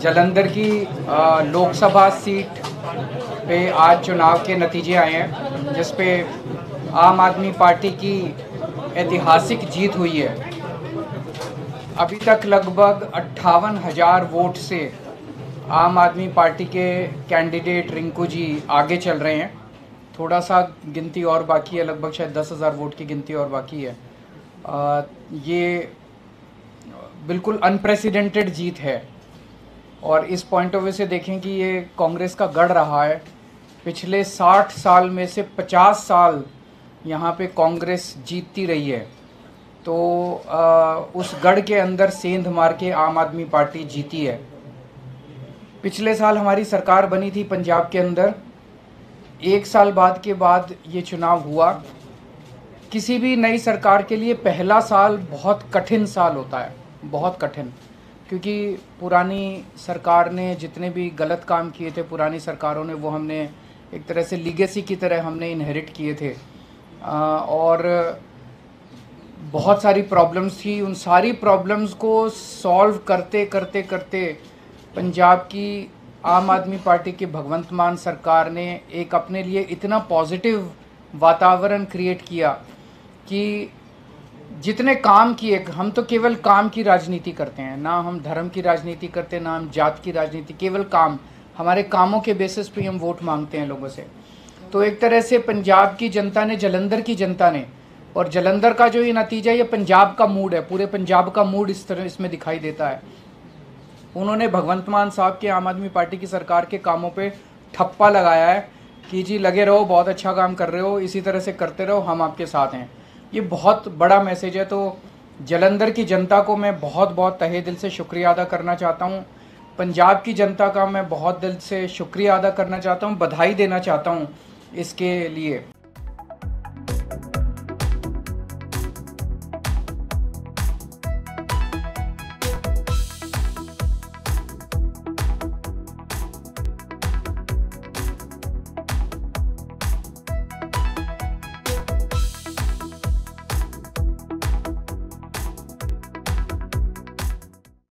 जलंधर की लोकसभा सीट पे आज चुनाव के नतीजे आए हैं जिस पे आम आदमी पार्टी की ऐतिहासिक जीत हुई है। अभी तक लगभग अट्ठावन हज़ार वोट से आम आदमी पार्टी के कैंडिडेट रिंकू जी आगे चल रहे हैं। थोड़ा सा गिनती और बाकी है लगभग शायद दस हज़ार वोट की गिनती और बाकी है। आ, ये बिल्कुल अनप्रेसिडेंटेड जीत है। और इस पॉइंट ऑफ़ व्यू से देखें कि ये कांग्रेस का गढ़ रहा है। पिछले 60 साल में से 50 साल यहाँ पे कांग्रेस जीतती रही है। तो आ, उस गढ़ के अंदर सेंध मार के आम आदमी पार्टी जीती है। पिछले साल हमारी सरकार बनी थी पंजाब के अंदर। एक साल बाद के बाद ये चुनाव हुआ। किसी भी नई सरकार के लिए पहला साल बहुत कठिन साल होता है। बहुत कठिन। क्योंकि पुरानी सरकार ने जितने भी गलत काम किए थे, पुरानी सरकारों ने, वो हमने एक तरह से लीगेसी की तरह हमने इनहेरिट किए थे। और बहुत सारी प्रॉब्लम्स थी। उन सारी प्रॉब्लम्स को सॉल्व करते करते करते पंजाब की आम आदमी पार्टी की भगवंत मान सरकार ने एक अपने लिए इतना पॉजिटिव वातावरण क्रिएट किया कि जितने काम किए, हम तो केवल काम की राजनीति करते हैं। ना हम धर्म की राजनीति करते हैं ना हम जात की राजनीति, केवल काम। हमारे कामों के बेसिस पे हम वोट मांगते हैं लोगों से। तो एक तरह से पंजाब की जनता ने, जलंधर की जनता ने, और जलंधर का जो ये नतीजा, ये पंजाब का मूड है। पूरे पंजाब का मूड इस तरह, इसमें दिखाई देता है। उन्होंने भगवंत मान साहब के, आम आदमी पार्टी की सरकार के कामों पर ठप्पा लगाया है कि जी, लगे रहो, बहुत अच्छा काम कर रहे हो, इसी तरह से करते रहो, हम आपके साथ हैं। ये बहुत बड़ा मैसेज है तो जलंधर की जनता को मैं बहुत बहुत तहे दिल से शुक्रिया अदा करना चाहता हूँ। पंजाब की जनता का मैं बहुत दिल से शुक्रिया अदा करना चाहता हूँ, बधाई देना चाहता हूँ इसके लिए।